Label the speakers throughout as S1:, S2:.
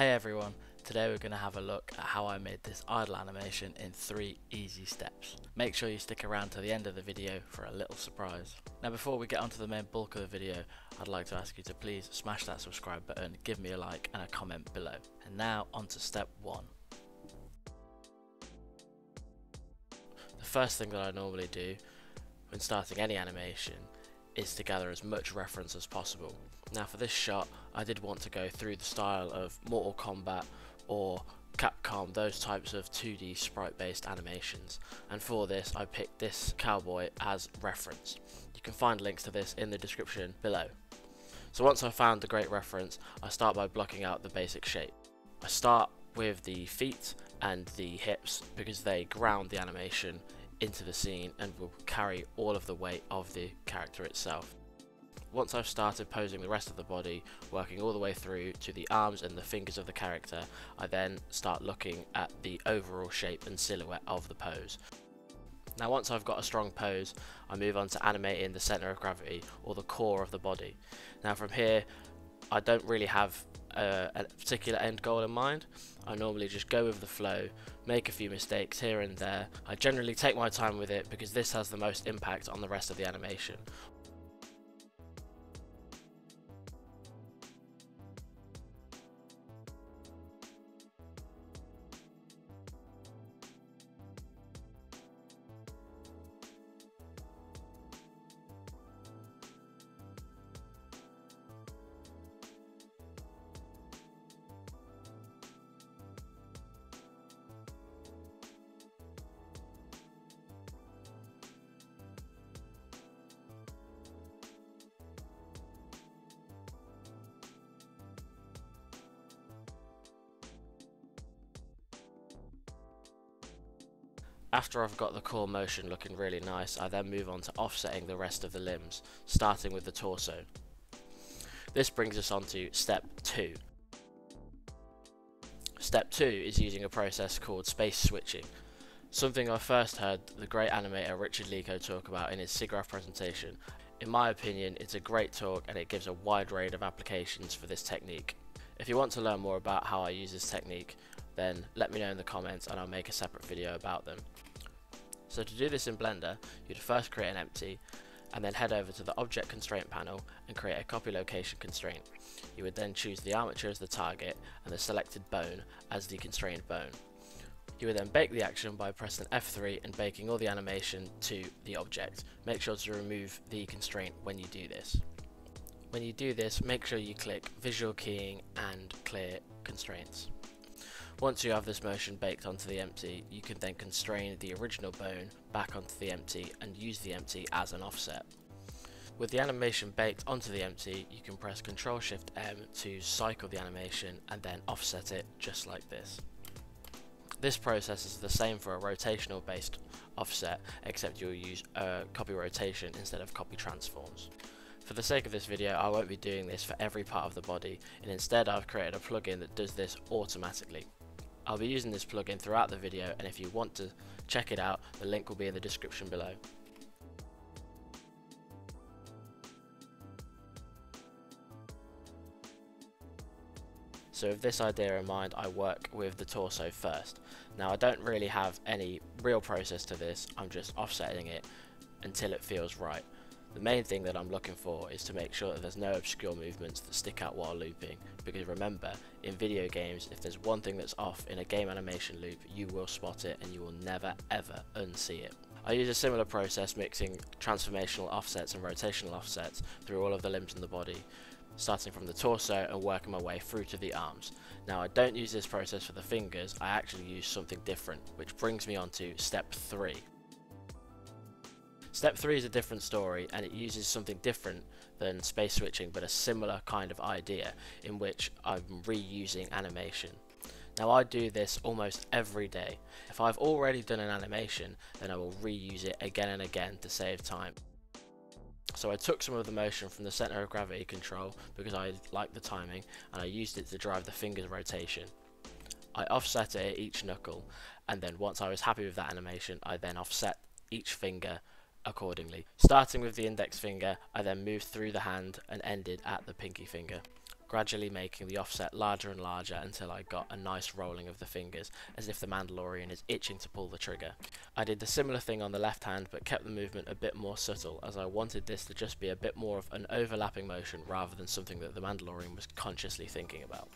S1: Hey everyone, today we're going to have a look at how I made this idle animation in 3 easy steps. Make sure you stick around to the end of the video for a little surprise. Now before we get onto the main bulk of the video, I'd like to ask you to please smash that subscribe button, give me a like and a comment below. And now onto step 1. The first thing that I normally do when starting any animation is to gather as much reference as possible. Now for this shot I did want to go through the style of Mortal Kombat or Capcom, those types of 2D sprite based animations and for this I picked this cowboy as reference. You can find links to this in the description below. So once I've found the great reference I start by blocking out the basic shape. I start with the feet and the hips because they ground the animation into the scene and will carry all of the weight of the character itself. Once I've started posing the rest of the body, working all the way through to the arms and the fingers of the character, I then start looking at the overall shape and silhouette of the pose. Now once I've got a strong pose, I move on to animating the centre of gravity or the core of the body. Now from here, I don't really have a, a, particular end goal in mind. I normally just go with the flow, make a few mistakes here and there. I generally take my time with it because this has the most impact on the rest of the animation. After I've got the core motion looking really nice, I then move on to offsetting the rest of the limbs, starting with the torso. This brings us on to step 2. Step 2 is using a process called space switching, something I first heard the great animator Richard Lico talk about in his SIGGRAPH presentation. In my opinion, it's a great talk and it gives a wide range of applications for this technique. If you want to learn more about how I use this technique, then let me know in the comments and I'll make a separate video about them. So to do this in Blender, you'd first create an empty, and then head over to the Object Constraint panel and create a copy location constraint. You would then choose the armature as the target and the selected bone as the constrained bone. You would then bake the action by pressing F3 and baking all the animation to the object. Make sure to remove the constraint when you do this. When you do this, make sure you click Visual Keying and Clear Constraints. Once you have this motion baked onto the empty, you can then constrain the original bone back onto the empty and use the empty as an offset. With the animation baked onto the empty, you can press Ctrl Shift M to cycle the animation and then offset it just like this. This process is the same for a rotational based offset, except you'll use uh, copy rotation instead of copy transforms. For the sake of this video, I won't be doing this for every part of the body, and instead I've created a plugin that does this automatically. I'll be using this plugin throughout the video and if you want to check it out the link will be in the description below. So with this idea in mind I work with the torso first. Now I don't really have any real process to this, I'm just offsetting it until it feels right. The main thing that I'm looking for is to make sure that there's no obscure movements that stick out while looping, because remember, in video games, if there's one thing that's off in a game animation loop, you will spot it and you will never ever unsee it. I use a similar process mixing transformational offsets and rotational offsets through all of the limbs in the body, starting from the torso and working my way through to the arms. Now I don't use this process for the fingers, I actually use something different, which brings me on to step 3. Step 3 is a different story and it uses something different than space switching but a similar kind of idea in which I'm reusing animation. Now I do this almost every day. If I've already done an animation then I will reuse it again and again to save time. So I took some of the motion from the center of gravity control because I like the timing and I used it to drive the finger's rotation. I offset it at each knuckle and then once I was happy with that animation I then offset each finger accordingly. Starting with the index finger, I then moved through the hand and ended at the pinky finger. gradually making the offset larger and larger until I got a nice rolling of the fingers, as if the Mandalorian is itching to pull the trigger. I did the similar thing on the left hand, but kept the movement a bit more subtle, as I wanted this to just be a bit more of an overlapping motion rather than something that the Mandalorian was consciously thinking about.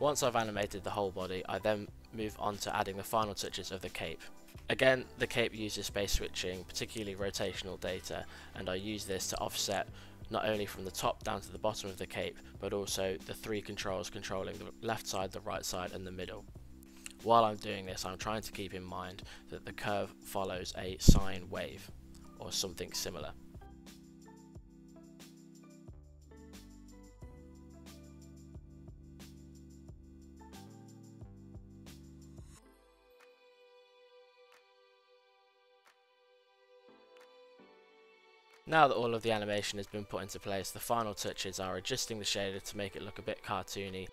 S1: Once I've animated the whole body, I then move on to adding the final touches of the cape. Again, the cape uses space switching, particularly rotational data, and I use this to offset not only from the top down to the bottom of the cape, but also the three controls controlling the left side, the right side, and the middle. While I'm doing this, I'm trying to keep in mind that the curve follows a sine wave, or something similar. Now that all of the animation has been put into place, the final touches are adjusting the shader to make it look a bit cartoony,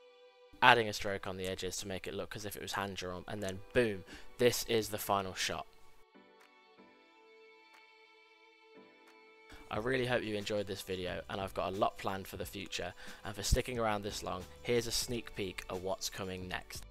S1: adding a stroke on the edges to make it look as if it was hand drawn, and then boom, this is the final shot. I really hope you enjoyed this video and I've got a lot planned for the future and for sticking around this long, here's a sneak peek of what's coming next.